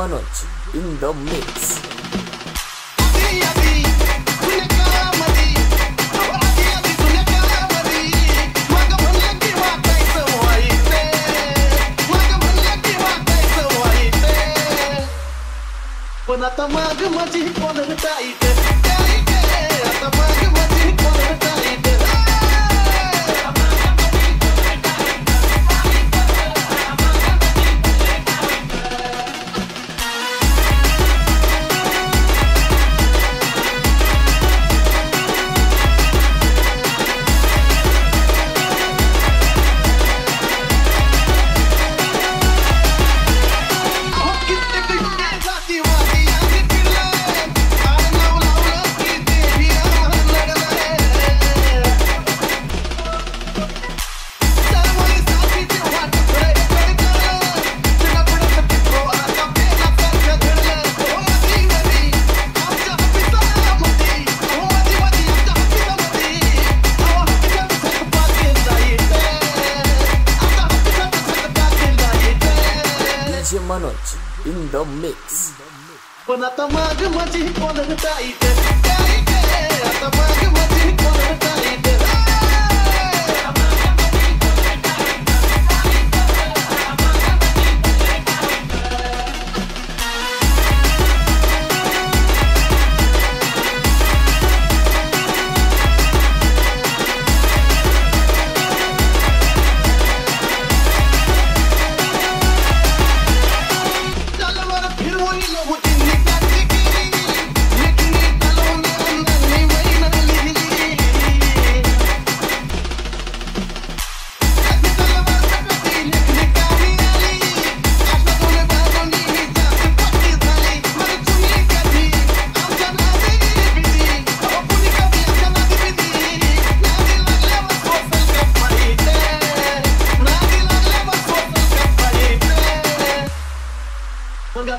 Manochi in the mix. Not the mug, much he wanted to die. In the mix. You don't even know what this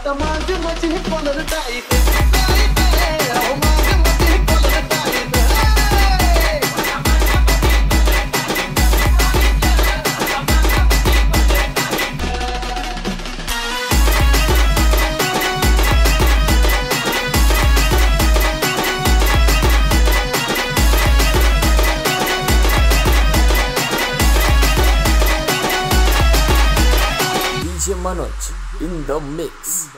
Ataman de noite, repondo no taí, taí, taí, taí, taí, taí, taí, taí, Manoj in the mix.